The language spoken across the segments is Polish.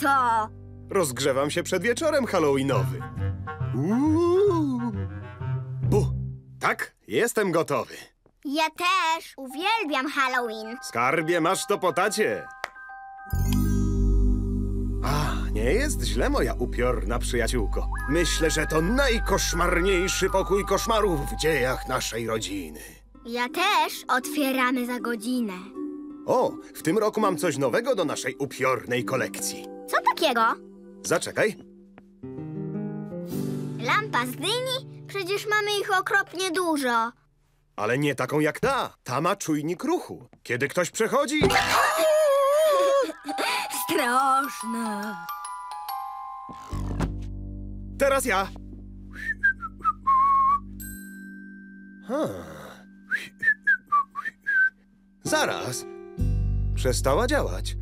co? Rozgrzewam się przed wieczorem halloweenowy. Uuu. Bu, tak, jestem gotowy. Ja też uwielbiam Halloween. Skarbie, masz to po tacie. A, nie jest źle, moja upiorna przyjaciółko. Myślę, że to najkoszmarniejszy pokój koszmarów w dziejach naszej rodziny. Ja też otwieramy za godzinę. O, w tym roku mam coś nowego do naszej upiornej kolekcji. Co takiego? Zaczekaj. Lampa z dyni? Przecież mamy ich okropnie dużo. Ale nie taką jak ta. Ta ma czujnik ruchu. Kiedy ktoś przechodzi... Straszne. Teraz ja. Hmm. Zaraz. Przestała działać.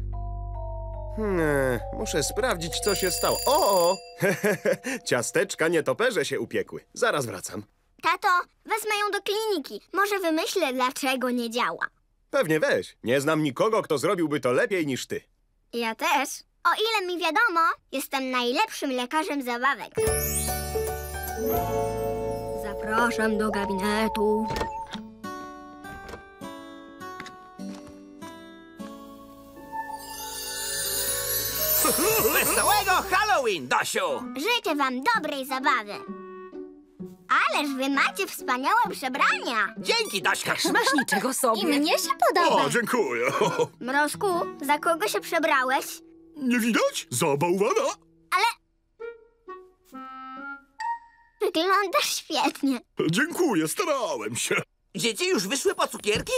Hmm, muszę sprawdzić, co się stało. O! Ciasteczka nietoperze się upiekły. Zaraz wracam. Tato, wezmę ją do kliniki. Może wymyślę, dlaczego nie działa. Pewnie weź. Nie znam nikogo, kto zrobiłby to lepiej niż ty. Ja też. O ile mi wiadomo, jestem najlepszym lekarzem zabawek. Zapraszam do gabinetu. Wesołego Halloween, Dosiu! Życzę wam dobrej zabawy. Ależ wy macie wspaniałe przebrania. Dzięki, Dośka! Masz niczego sobie. I mnie się podoba. dziękuję. Mrożku, za kogo się przebrałeś? Nie widać? Za bałwana? Wyglądasz świetnie. Dziękuję, starałem się. Dzieci już wyszły po cukierki?